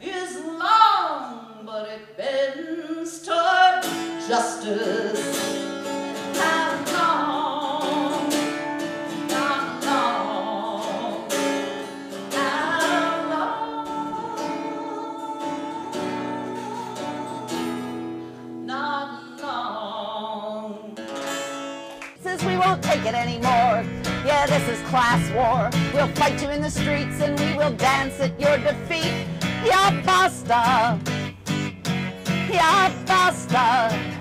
is long, but it bends toward justice. Not long, not long, not long, not long. Says we won't take it anymore. Yeah, this is class war. We'll fight you in the streets and we will dance at your defeat. Yeah, basta. Yeah, basta.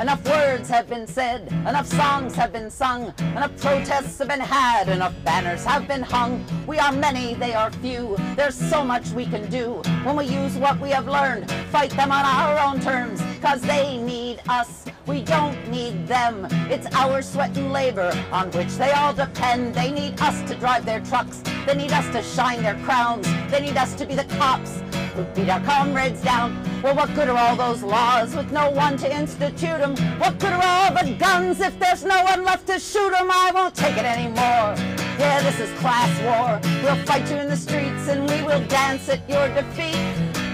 Enough words have been said, enough songs have been sung, enough protests have been had, enough banners have been hung. We are many, they are few. There's so much we can do when we use what we have learned. Fight them on our own terms, cause they need us. We don't need them. It's our sweat and labor on which they all depend. They need us to drive their trucks. They need us to shine their crowns. They need us to be the cops who beat our comrades down. Well, what good are all those laws with no one to institute them? What good are all the guns if there's no one left to shoot them? I won't take it anymore. Yeah, this is class war. We'll fight you in the streets and we will dance at your defeat.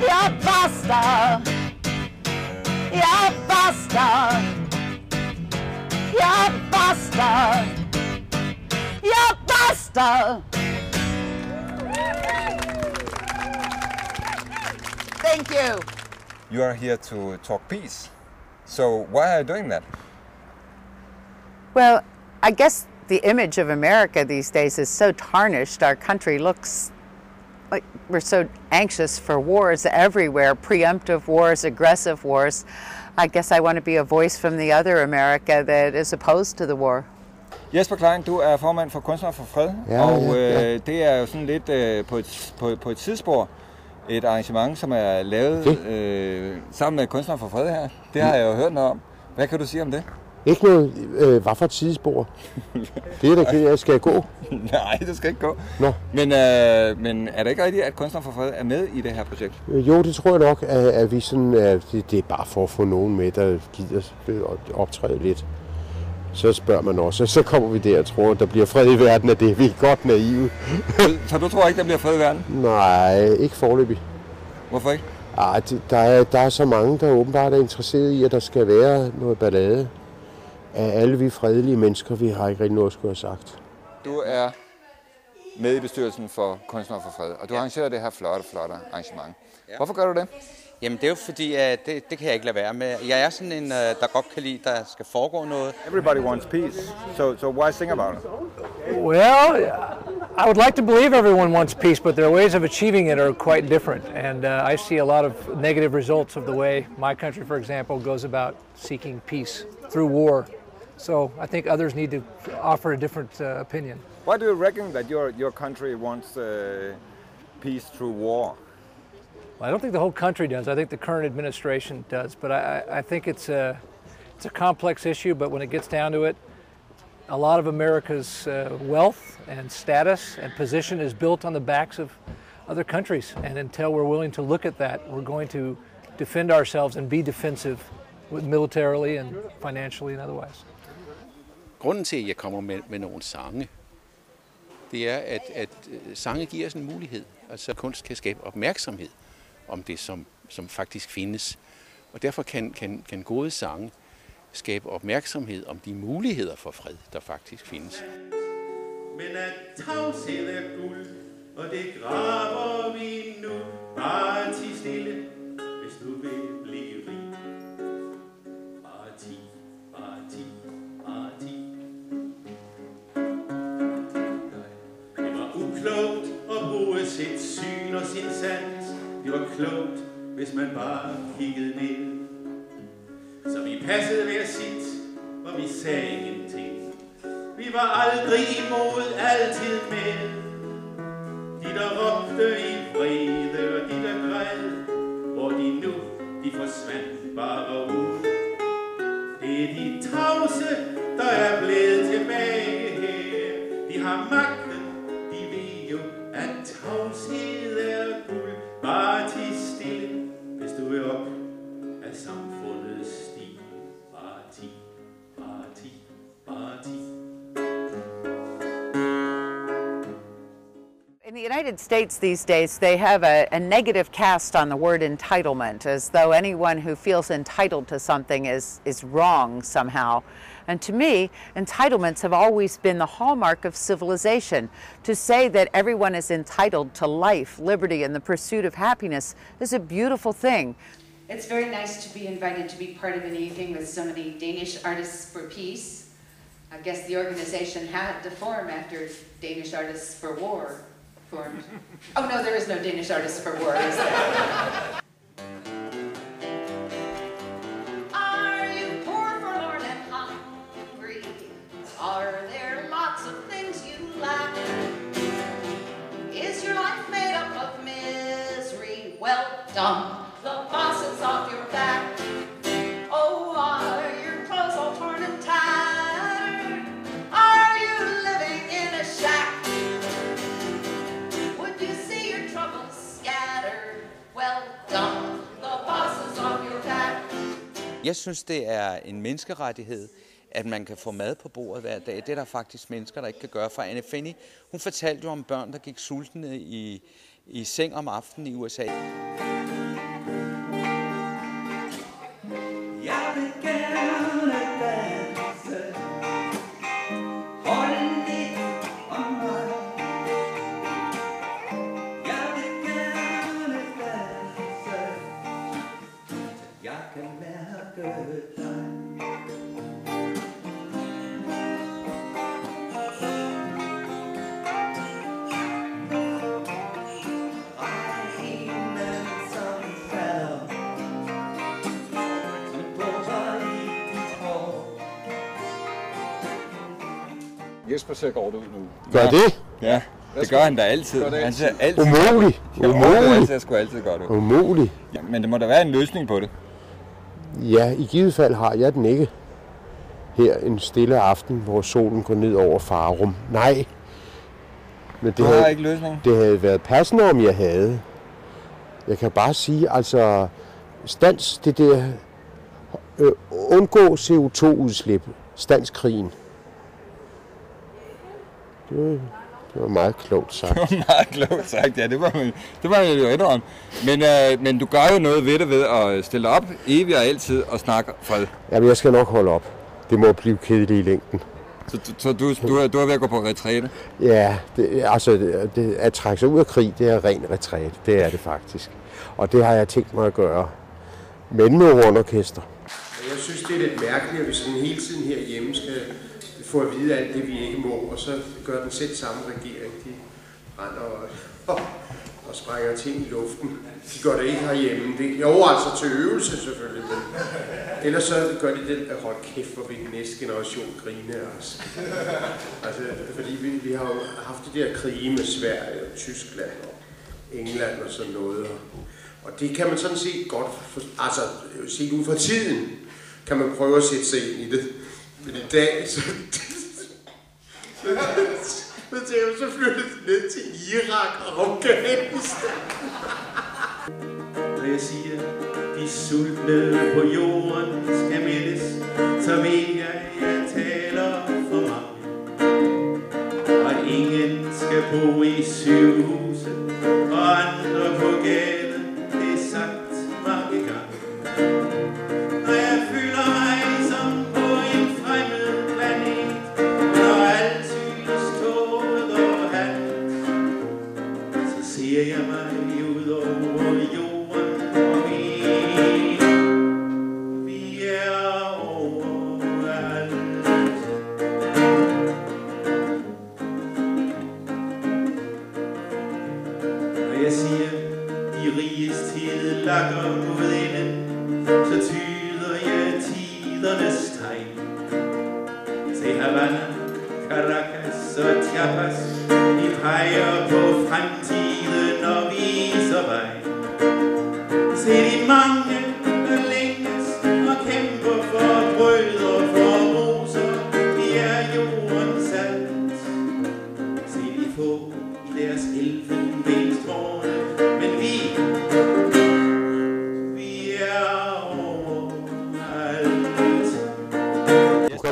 Yeah, basta. Yeah, basta. Yeah, basta. Yeah, basta. Thank you. You are here to talk peace. So why are you doing that? Well, I guess the image of America these days is so tarnished. Our country looks like we're so anxious for wars everywhere preemptive wars, aggressive wars. I guess I want to be a voice from the other America that is opposed to the war. Jesper Klein, du er formand for Kunstner for Fred, Ja, og ja, ja. Øh, det er jo sådan lidt øh, på, et, på, på et tidsspor et arrangement, som er lavet Det. øh, sammen med Kunstner for Fred her. Det har jeg jo hørt noget om. Hvad kan du sige om det? Ikke noget, øh, hvad for et sidespor? Det er da ked af, skal jeg gå? Nej, det skal ikke gå. Nå. Men, øh, men er det ikke rigtigt, at Kunstner for Fred er med i det her projekt? Øh, Jo, det tror jeg nok, at, at vi sådan, at det, det er bare for at få nogen med, der gider optræde lidt. Så spørger man også, og så kommer vi der og tror, at der bliver fred i verden, at det er vi er godt naive. Så du tror ikke, der bliver fred i verden? Nej, ikke forløbig. Hvorfor ikke? Ej, der, er, der er så mange, der åbenbart er interesseret i, at der skal være noget ballade. Af alle vi fredelige mennesker, vi har ikke rigtig noget at skulle have sagt. Du er med i bestyrelsen for Kunstner for Fred, og du arrangerer det her flotte, flotte arrangement. Hvorfor gør du det? Jamen det er jo fordi, at det, det kan jeg ikke lade være med. Jeg er sådan en, øh, der godt kan lide, der skal foregå noget. Everybody wants peace, so, so why sing about it? Well, I would like to believe everyone wants peace, but their ways of achieving it are quite different. And uh, I see a lot of negative results of the way my country, for example, goes about seeking peace through war. So I think others need to offer a different uh, opinion. Why do you reckon that your, your country wants uh, peace through war? Well, I don't think the whole country does. I think the current administration does. But I, I think it's a, it's a complex issue. But when it gets down to it, a lot of America's uh, wealth and status and position is built on the backs of other countries. And until we're willing to look at that, we're going to defend ourselves and be defensive militarily and financially and otherwise. Grunden til, at jeg kommer med, med nogle sange, det er, at, at øh, sange giver os en mulighed. Altså kunst kan skabe opmærksomhed om det, som, som faktisk findes. Og derfor kan, kan, kan gode sange skabe opmærksomhed om de muligheder for fred, der faktisk findes. Men at tavshed er guld, og det graver vi nu. Bare ti stille, hvis du vil blive rig. Bare ti, bare ti, bare ti. Det var uklogt at bruge sit syn og sin sand, det var klogt, hvis man bare kiggede ned. Så vi passede hver sit, og vi sagde ingenting. Vi var aldrig imod, altid med. De der råbte i vrede, og de der græd, hvor de nu, de forsvandt bare ud. Det er de tavse, der er blevet tilbage her. De har magt United States these days, they have a, a, negative cast on the word entitlement, as though anyone who feels entitled to something is, is wrong somehow. And to me, entitlements have always been the hallmark of civilization. To say that everyone is entitled to life, liberty, and the pursuit of happiness is a beautiful thing. It's very nice to be invited to be part of an evening with so many Danish artists for peace. I guess the organization had to form after Danish Artists for War formed. Oh no, there is no Danish artist for war, is there? Are there lots of things you? Well done. Jeg synes, det er en menneskerettighed, at man kan få mad på bordet hver dag. Det er der faktisk mennesker, der ikke kan gøre. For Anne Finney, hun fortalte jo om børn, der gik sultne i, i seng om aftenen i USA. Jesper ser godt ud nu. Gør ja. det? Ja, det gør han da altid. Det Han ser altid. Umuligt. Ja, Umuligt. det ser sgu altid godt ud. Umuligt. Ja, men det må da være en løsning på det. Ja, i givet fald har jeg den ikke. Her en stille aften, hvor solen går ned over Farum. Nej. Men Du har ikke løsningen? Det havde været passende, om jeg havde. Jeg kan bare sige, altså, stands det der, øh, undgå CO2-udslip, stands krigen. Det var, det var meget klogt sagt. Det var meget klogt sagt, ja, det var, det var jeg jo indrømme. Men, øh, men du gør jo noget ved det ved at stille dig op evigt og altid og snakke fred. Jamen, jeg skal nok holde op. Det må blive kedeligt i længden. Så, du- så du, du, er, du er ved at gå på retræte? Ja, det, altså det, det, at trække sig ud af krig, det er ren retræt. Det er det faktisk. Og det har jeg tænkt mig at gøre. Men med hornorkester. Jeg synes, det er lidt mærkeligt, at vi sådan hele tiden herhjemme skal få at vide alt det, vi ikke må, og så gør den selv samme regering. De render og, og sprænger ting i luften. De gør det ikke herhjemme. Det, jo, altså til øvelse selvfølgelig, men ellers så gør de det, at hold kæft, hvor vil den næste generation grine af os. Altså, fordi vi, vi har jo haft de der krige med Sverige og Tyskland og England og sådan noget. Og, og det kan man sådan set godt, for, altså set ud fra tiden, kan man prøve at sætte sig ind i det. Men i dag, så, så, så, så, det ned til Irak og Afghanistan. Når jeg siger, de sultne på jorden skal mættes, så ved jeg, jeg taler for mange. Og ingen skal bo i sygehuse, og andre på gaden,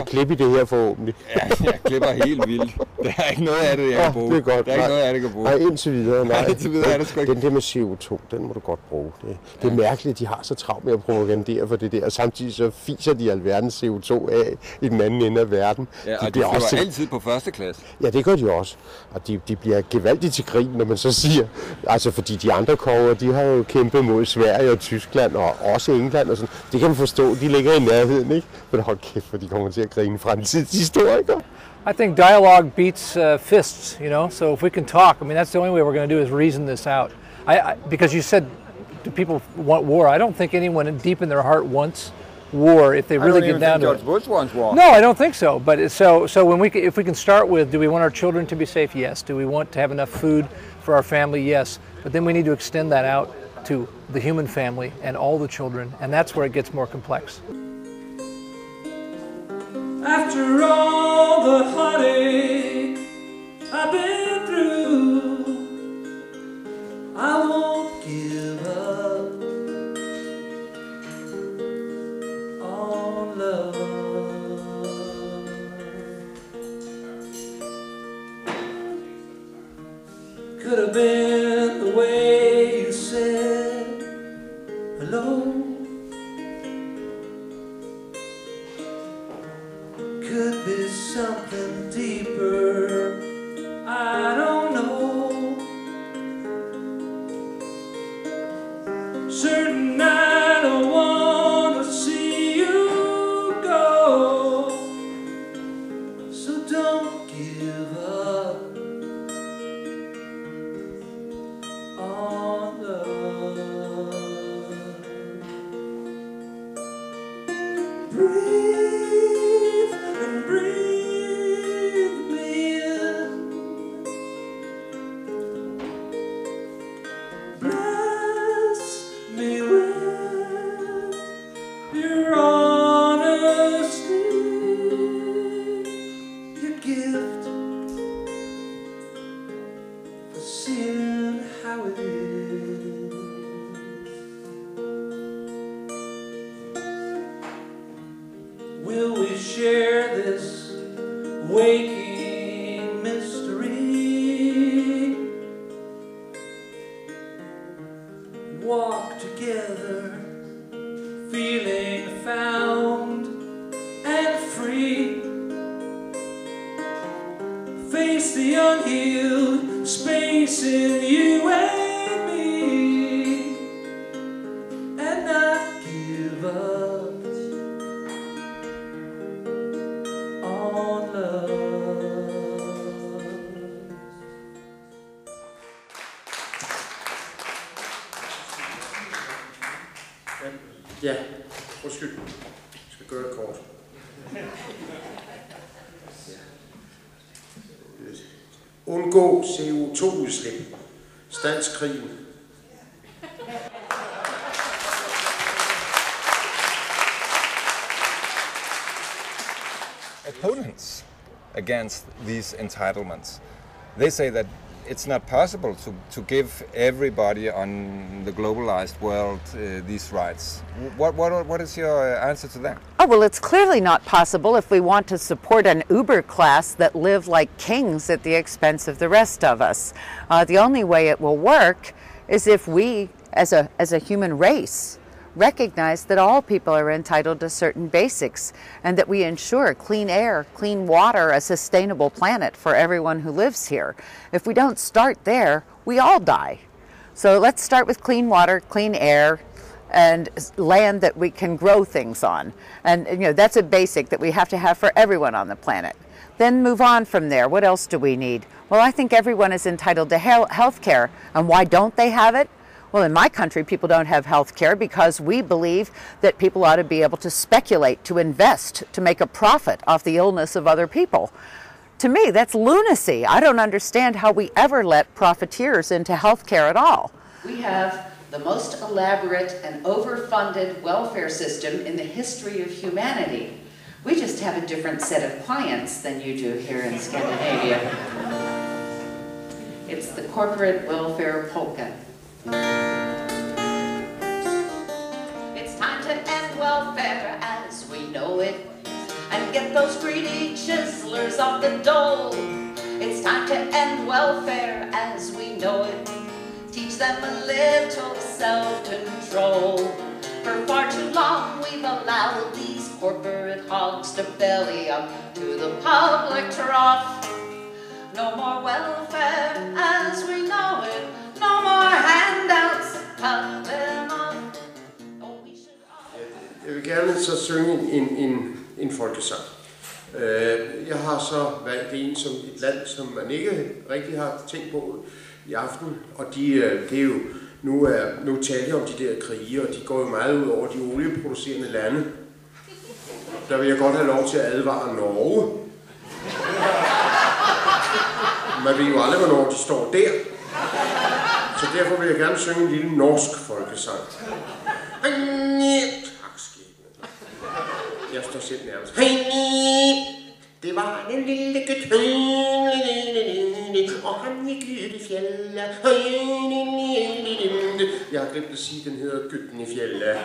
klippe i det her forhåbentlig. Ja, jeg klipper helt vildt. Der er ikke noget af det, jeg kan bruge. det er godt. Der er ikke Nej. noget af det, jeg kan bruge. Nej, indtil videre. Nej, Nej, indtil videre er det sgu ikke. Den der med CO2, den må du godt bruge. Det, det er mærkeligt, at de har så travlt med at propagandere for det der, og samtidig så fiser de alverdens CO2 af i den anden ende af verden. Ja, og de bliver flyver altid på første klasse. Ja, det gør de også. Og de, de bliver gevaldigt til grin, når man så siger, altså fordi de andre konger, de har jo kæmpet mod Sverige og Tyskland og også England og sådan. Det kan man forstå, de ligger i nærheden, ikke? Men hold kæft, for de kommer til at grine fremtidshistorikere. I think dialogue beats uh, fists, you know. So if we can talk, I mean, that's the only way we're going to do is reason this out. I, I because you said, do people want war? I don't think anyone deep in their heart wants war if they I really don't get even down think to George it. Bush wants war. No, I don't think so. But it- so so when we if we can start with, do we want our children to be safe? Yes. Do we want to have enough food for our family? Yes. But then we need to extend that out to the human family and all the children, and that's where it gets more complex. After all the heartache I've been Breathe Ja, undskyld. Jeg skal gøre det kort. Undgå CO2-udslip. Statskrigen. opponents against these entitlements. They say that it's not possible to, to give everybody on the globalized world uh, these rights. What, what, what is your answer to that? Oh, well, it's clearly not possible if we want to support an Uber class that live like kings at the expense of the rest of us. Uh, the only way it will work is if we, as a, as a human race, recognize that all people are entitled to certain basics and that we ensure clean air, clean water, a sustainable planet for everyone who lives here. If we don't start there, we all die. So let's start with clean water, clean air, and land that we can grow things on. And you know that's a basic that we have to have for everyone on the planet. Then move on from there. What else do we need? Well, I think everyone is entitled to health care. And why don't they have it? Well, in my country, people don't have health care because we believe that people ought to be able to speculate, to invest, to make a profit off the illness of other people. To me, that's lunacy. I don't understand how we ever let profiteers into health care at all. We have the most elaborate and overfunded welfare system in the history of humanity. We just have a different set of clients than you do here in Scandinavia. It's the corporate welfare polka. It's time to end welfare as we know it and get those greedy chiselers off the dole. It's time to end welfare as we know it. Teach them a little self-control. For far too long we've allowed these corporate hogs to belly up to the public trough. No more welfare as we know it. Jeg vil gerne så synge en, en, en folkesang. Øh, jeg har så valgt en som et land, som man ikke rigtig har tænkt på i aften. Og de, øh, det er jo, nu, er, nu taler jeg om de der krige, og de går jo meget ud over de olieproducerende lande. Der vil jeg godt have lov til at advare Norge. Man ved jo aldrig, hvornår de står der. Så derfor vil jeg gerne synge en lille norsk folkesang. Tak, skæbne. Jeg står selv nærmest. Det var den lille gut, og han gik ud i fjellet. Jeg har glemt at sige, at den hedder Gytten i fjellet.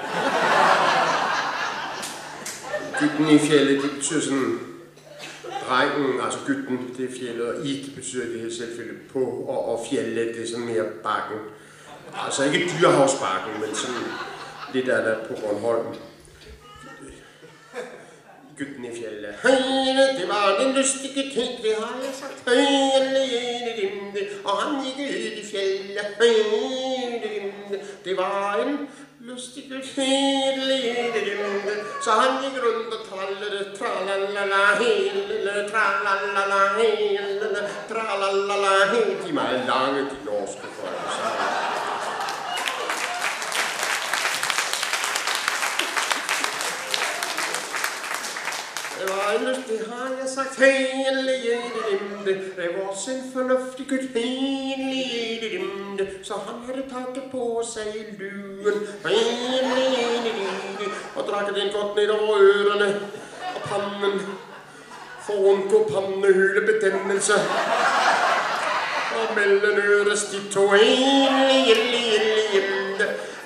Gytten i fjellet, det betyder sådan terrænen, altså gytten, det er fjellet, og i, det betyder det her selvfølgelig på, og, og fjellet, det er sådan mere bakken. Altså ikke dyrehavsbakken, men sådan lidt af det på Bornholm. Gytten i fjellet. Højne, det var den lystige ting, det har jeg sagt. Højne, og han gik ud i fjellet. Højne, det var en lystig ting, så han gik rundt og trallede, tralalala, hele, tralalala, hele, tralalala, hele. De meget lange, de norske folk. Så. Det var en lyst, det har jeg sagt hele. Det var en fornuftig gud hele jedemde. Så han havde taget på sig luen. Hele jedemde. Og drakket den godt ned over ørerne og panden. For at undgå pandehylebetændelse. Og mellemøres de to hele.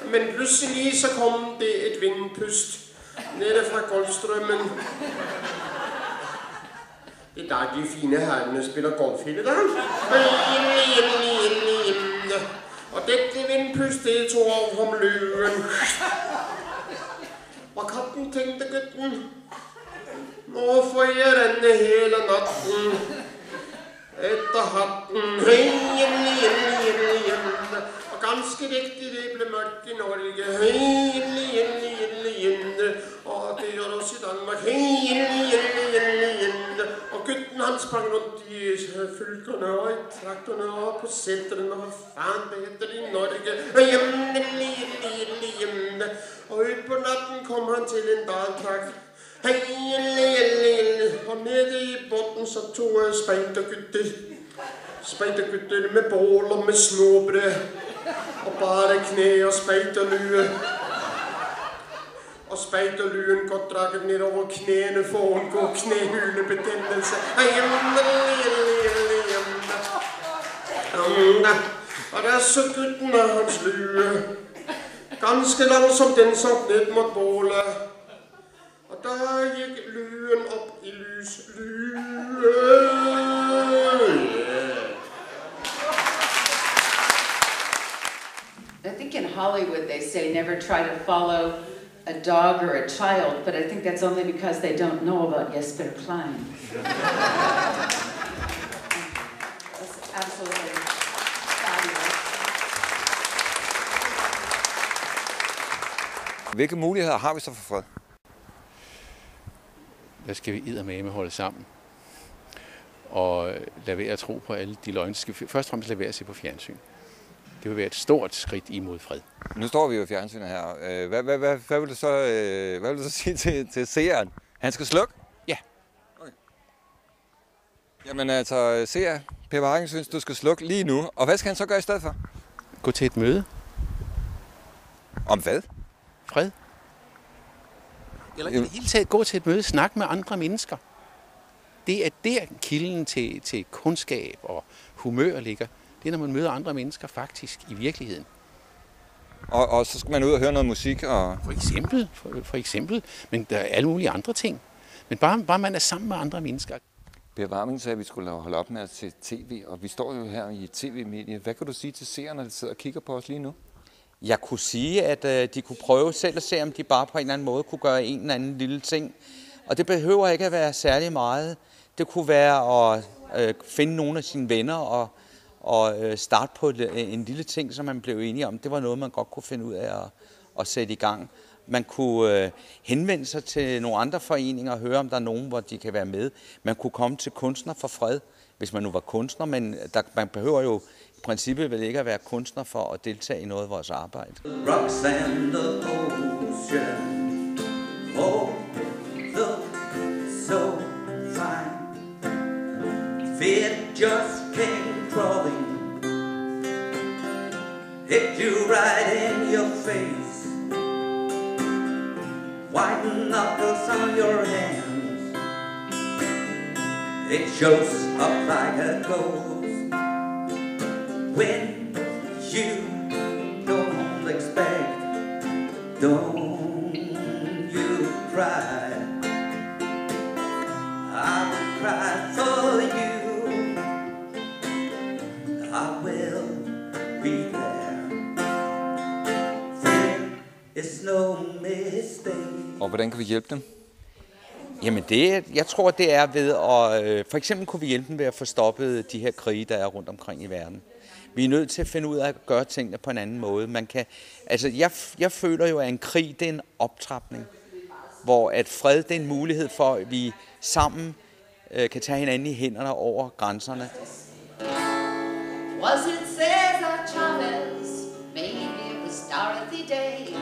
Men pludselig så kom det et vindpust nede fra Golfstrømmen. Det er dejlige fine herrene spiller golf hele dagen. Og dette vindpust, det tog over om løven. Og katten tænkte gutten, nå får jeg rende hele natten. Etter hatten, og ganske rigtigt, det blev mørkt i Norge. Og det gjorde også i Danmark. Han sprang rundt i øh, fylkene og i trakterne og på sentrene og hva faen det heter i Norge. Og ud på natten kom han til en daltrakt. Og nede i bunden så to speidergutter. Speidergutter med bål og med småbrød. Og bare kne og spejderlue. Og godt over knæene for at undgå knæhylebetændelse. Og der er så gutten hans lue. Ganske ned bålet. Og der gik op i lys. Lye. I think in Hollywood they say never try to follow a dog or a child, but I think that's only because they don't know about Jesper Klein. That's absolutely fabulous. Hvilke muligheder har vi så for fred? Der skal vi eddermame holde sammen. Og lade være at tro på alle de løgne. Først og fremmest lade være at se på fjernsyn. Det vil være et stort skridt imod fred. Nu står vi jo i fjernsynet her. Øh, Hvad, hvad, hvad, hvad, vil, du så, øh, hvad vil du så sige til, til seeren? Han skal slukke? Ja. Okay. Jamen altså, seer, Pepper Hagen synes, du skal slukke lige nu. Og hvad skal han så gøre i stedet for? Gå til et møde. Om hvad? Fred. Eller i det hele taget gå til et møde, snak med andre mennesker. Det er der kilden til, til kundskab og humør ligger. Det er, når man møder andre mennesker faktisk i virkeligheden. Og, og så skal man ud og høre noget musik og... For eksempel, for, for eksempel. Men der er alle mulige andre ting. Men bare, bare man er sammen med andre mennesker. Per Warming sagde, at vi skulle holde op med at se tv, og vi står jo her i et tv-medie. Hvad kan du sige til seerne, der sidder og kigger på os lige nu? Jeg kunne sige, at øh, de kunne prøve selv at se, om de bare på en eller anden måde kunne gøre en eller anden lille ting. Og det behøver ikke at være særlig meget. Det kunne være at øh, finde nogle af sine venner og, og øh, starte på øh, en lille ting, som man blev enige om. Det var noget, man godt kunne finde ud af at, at sætte i gang. Man kunne øh, henvende sig til nogle andre foreninger og høre, om der er nogen, hvor de kan være med. Man kunne komme til Kunstner for Fred, hvis man nu var kunstner, men der, man behøver jo i princippet vel ikke at være kunstner for at deltage i noget af vores arbejde. Rocks and the ocean, oh, look so fine. Fear just came crawling, hit you right in your face. White knuckles on your hands, it shows up like a ghost. When hvordan kan vi hjælpe dem? Jamen det, jeg tror, det er ved at, øh, for eksempel kunne vi hjælpe dem ved at få stoppet de her krige, der er rundt omkring i verden. Vi er nødt til at finde ud af at gøre tingene på en anden måde. Man kan, altså jeg, jeg føler jo, at en krig, det er en optrapning. Hvor at fred, det er en mulighed for, at vi sammen øh, kan tage hinanden i hænderne over grænserne. Was it Cesar Chavez? Maybe it was Dorothy Day.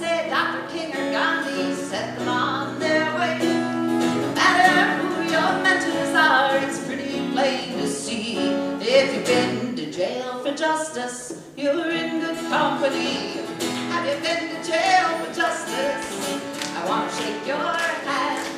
Dr. King or Gandhi set them on their way. No matter who your mentors are, it's pretty plain to see. If you've been to jail for justice, you're in good company. Have you been to jail for justice? I want to shake your hand.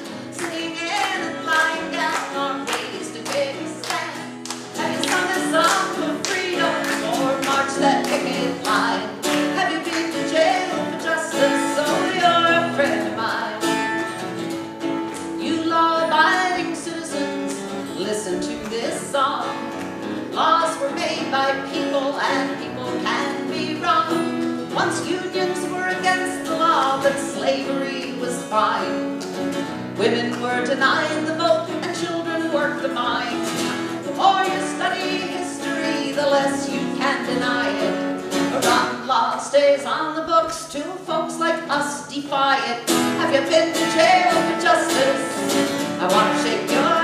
The law, slavery was fine. Women were denied the vote and children worked the mines. The more you study history, the less you can deny it. A rotten law stays on the books till folks like us defy it. Have you been to jail for justice? I want to shake your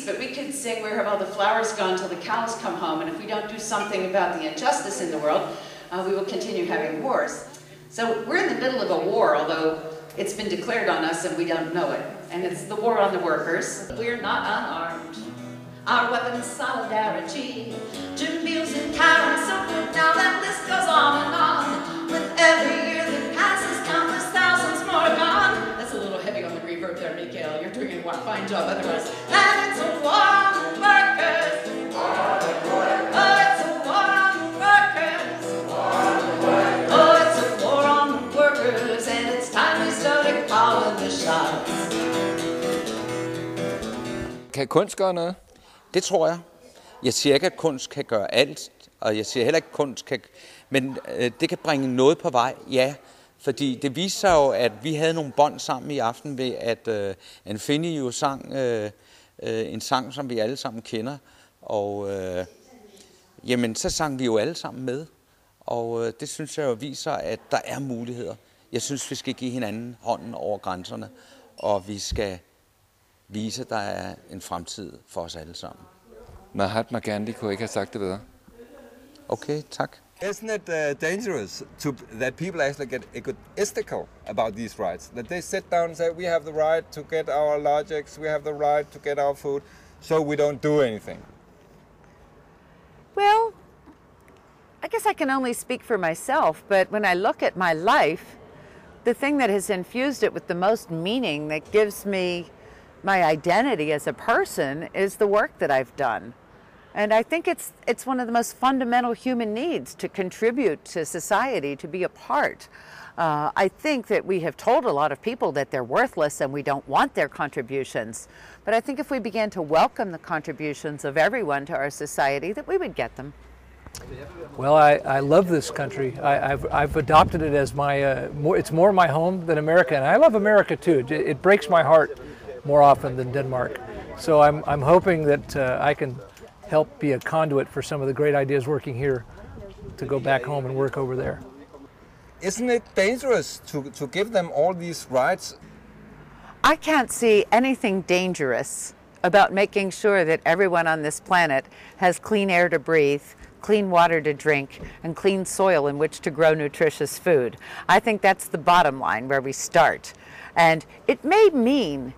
peace, but we could sing where have all the flowers gone till the cows come home. And if we don't do something about the injustice in the world, uh, we will continue having wars. So we're in the middle of a war, although it's been declared on us and we don't know it. And it's the war on the workers. We're not unarmed. Our weapons, solidarity. Beals and so. Now that list goes on and on. With every Mikael. You're doing a fine job otherwise. And it's a war on the workers. Oh, it's a war on the workers. Oh, it's a war on the workers. And it's time we started calling the shots. Kan kunst gøre noget? Det tror jeg. Jeg siger ikke, at kunst kan gøre alt, og jeg siger heller ikke, at kunst kan... Men øh, det kan bringe noget på vej, ja. Fordi det viser sig jo, at vi havde nogle bånd sammen i aften ved, at øh, Anfini jo sang øh, øh, en sang, som vi alle sammen kender. Og øh, jamen, så sang vi jo alle sammen med. Og øh, det synes jeg jo viser, at der er muligheder. Jeg synes, vi skal give hinanden hånden over grænserne, og vi skal vise, at der er en fremtid for os alle sammen. Mahatma Gandhi kunne ikke have sagt det bedre. Okay, tak. Isn't it uh, dangerous to, that people actually get egotistical about these rights? That they sit down and say, we have the right to get our logics, we have the right to get our food, so we don't do anything. Well, I guess I can only speak for myself, but when I look at my life, the thing that has infused it with the most meaning that gives me my identity as a person is the work that I've done. And I think it's, it's one of the most fundamental human needs to contribute to society, to be a part. Uh, I think that we have told a lot of people that they're worthless and we don't want their contributions. But I think if we began to welcome the contributions of everyone to our society, that we would get them. Well, I, I love this country. I, have I've adopted it as my, uh, more, it's more my home than America. And I love America too. It, it breaks my heart more often than Denmark. So I'm, I'm hoping that uh, I can help be a conduit for some of the great ideas working here to go back home and work over there. Isn't it dangerous to, to give them all these rights? I can't see anything dangerous about making sure that everyone on this planet has clean air to breathe, clean water to drink, and clean soil in which to grow nutritious food. I think that's the bottom line where we start. And it may mean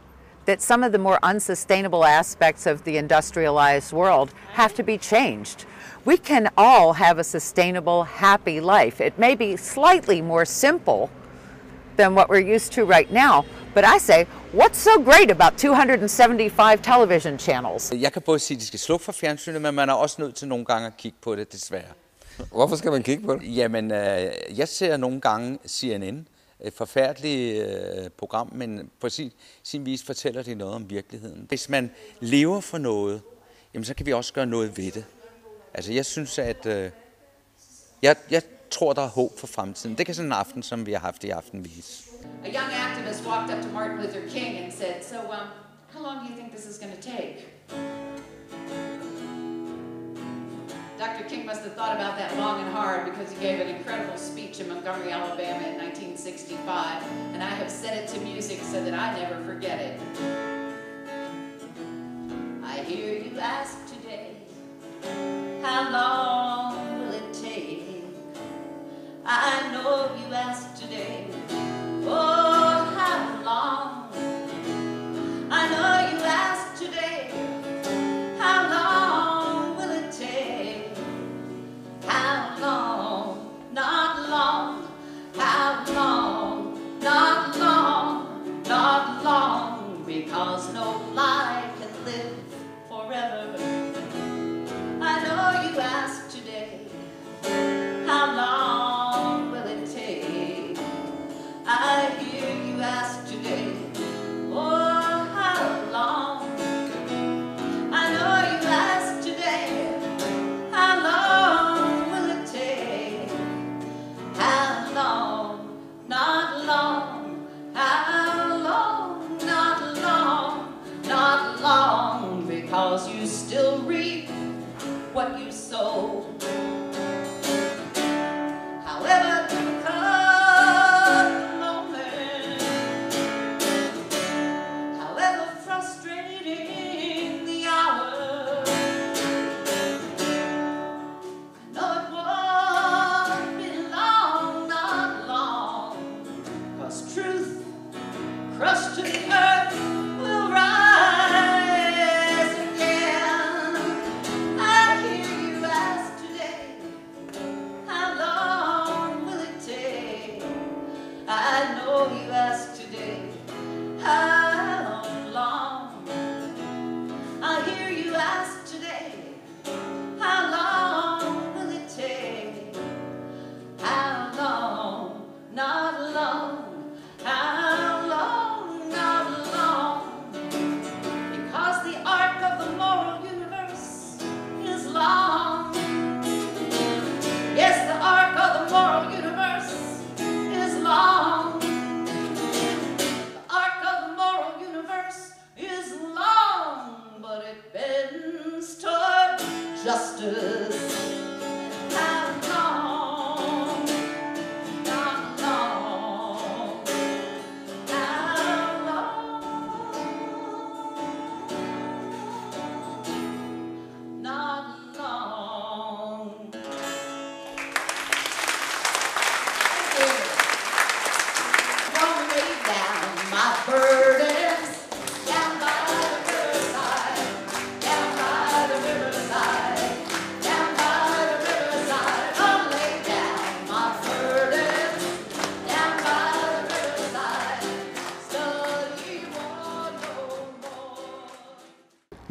that some of the more unsustainable aspects of the industrialized world have to be changed. We can all have a sustainable, happy life. It may be slightly more simple than what we're used to right now, but I say, what's so great about 275 television channels? Jeg kan både sige, at de skal slukke for fjernsynet, men man er også nødt til nogle gange at kigge på det, desværre. Hvorfor skal man kigge på det? Jamen, øh, jeg ser nogle gange CNN, et forfærdeligt øh, program, men på sin, sin vis fortæller det noget om virkeligheden. Hvis man lever for noget, jamen så kan vi også gøre noget ved det. Altså jeg synes, at øh, jeg, jeg tror, der er håb for fremtiden. Det kan sådan en aften, som vi har haft i aften, vise. A young activist walked up to Martin Luther King and said, so um, how long do you think this is going to take? Dr. King must have thought about that long and hard because he gave an incredible speech in Montgomery, Alabama in 1965, and I have set it to music so that I never forget it. I hear you ask today, how long will it take? I know you asked today, ask know you ask today, how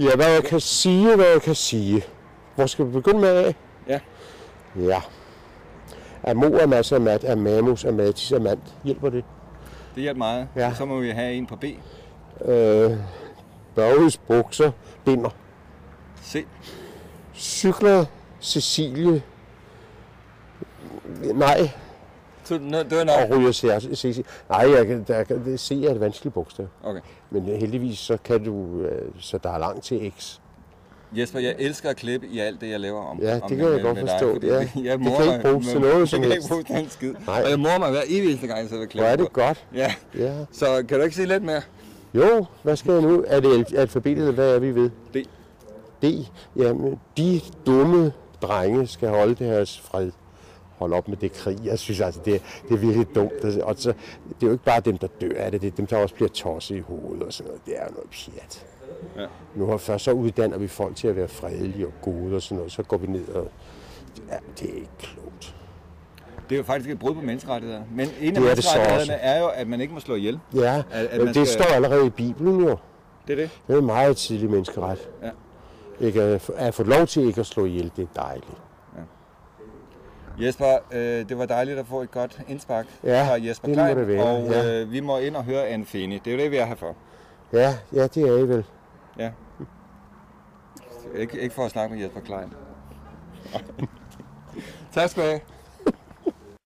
Ja, hvad jeg kan sige, hvad jeg kan sige. Hvor skal vi begynde med af? Ja. Ja. Amor er masser af mat, amamus, amatis, amant. Hjælper det? Det hjælper meget. Ja. Så må vi have en på B. Øh, Børges bukser, binder. C. Cykler, Cecilie. Nej. No, det var nok. Og ryger C. C. Nej, jeg, der, det C er et vanskeligt bogstav. Okay. Men heldigvis, så kan du, øh, så der er langt til X. Jesper, jeg elsker at klippe i alt det, jeg laver om. Ja, det om kan jeg med, godt med forstå, Dig, ja. jeg Det kan ikke bruges til noget det som kan helst. ikke bruges til en skid. Nej. Og jeg morer mig hver eneste gang, jeg sidder og klipper. Hvor er det godt. Ja. Ja. Så kan du ikke sige lidt mere? Jo, hvad skal jeg nu? Er det al- alfabetet, eller hvad er vi ved? D. D. Jamen, de dumme drenge skal holde deres fred. Hold op med det krig. Jeg synes altså, det, er- det er virkelig dumt. Og så, det er jo ikke bare dem, der dør af det. Det er dem, der også bliver tosset i hovedet og sådan noget. Det er jo noget pjat. Ja. Nu har først så uddanner vi folk til at være fredelige og gode og sådan noget. Så går vi ned og... Ja, det er ikke klogt. Det er jo faktisk et brud på menneskerettigheder. Men en af er det så menneskerettighederne er jo, at man ikke må slå ihjel. Ja, At- at men det skal- står allerede i Bibelen jo. Det er det. Det er en meget tidlig menneskeret. Ja. Ikke at, at få lov til ikke at slå ihjel, det er dejligt. Jesper, øh, det var dejligt at få et godt indspark Ja, fra Jesper det Klein, det være, og ja. øh, vi må ind og høre Anne Feni. Det er jo det, vi er her for. Ja, ja, det er I vel. Ja. Ikke, ikke for at snakke med Jesper Klein. tak skal du have.